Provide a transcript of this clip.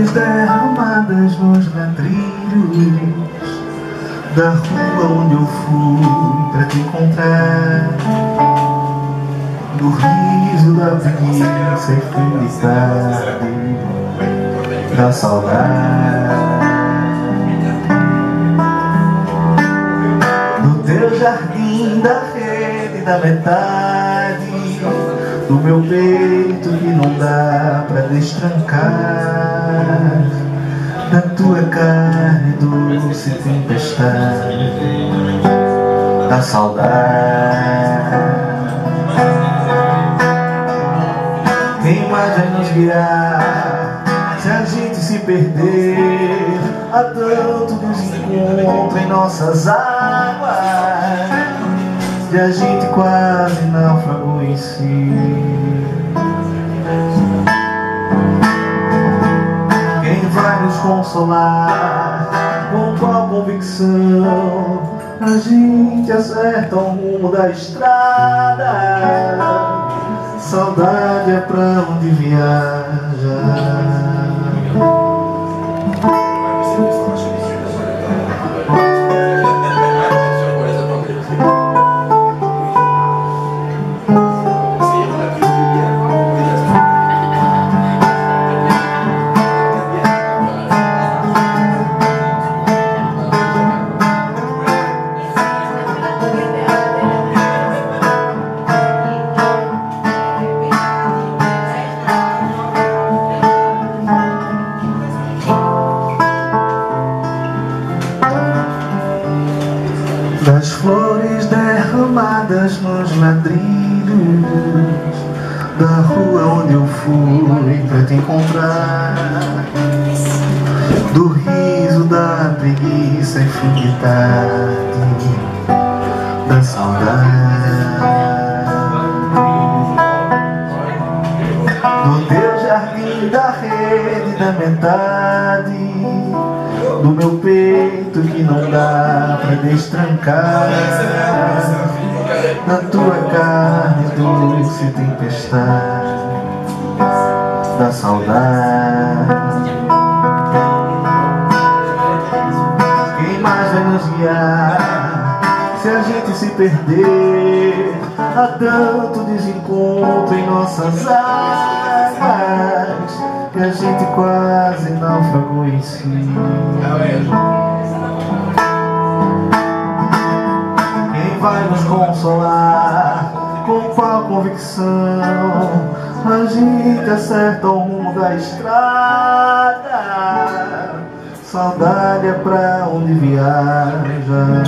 flores derramadas nos ladrilhos da rua onde eu fui pra te encontrar. No riso da avenida sem felicidade da saudade. No teu jardim da rede da metade. Do meu peito que não dá pra destrancar da tua carne doce tempestade da saudade. Quem mais vai nos guiar se a gente se perder? Há tanto desencontro em nossas águas e a gente quase naufragou em si. vai nos consolar Com qual convicção? A gente acerta o rumo da estrada. Saudade é pra onde viaja Das flores derramadas nos ladrilhos Da rua onde eu fui pra te encontrar. Do riso da preguiça infinidade Da saudade. Do teu jardim, da rede, da metade do meu peito que não dá pra destrancar. Na tua carne doce tempestade da saudade. Quem mais vai nos guiar se a gente se perder? Há tanto desencontro em nossas águas que a gente quase naufragou em si. Quem vai nos consolar? Com qual convicção a gente acerta o rumo da estrada? Saudade é pra onde viaja.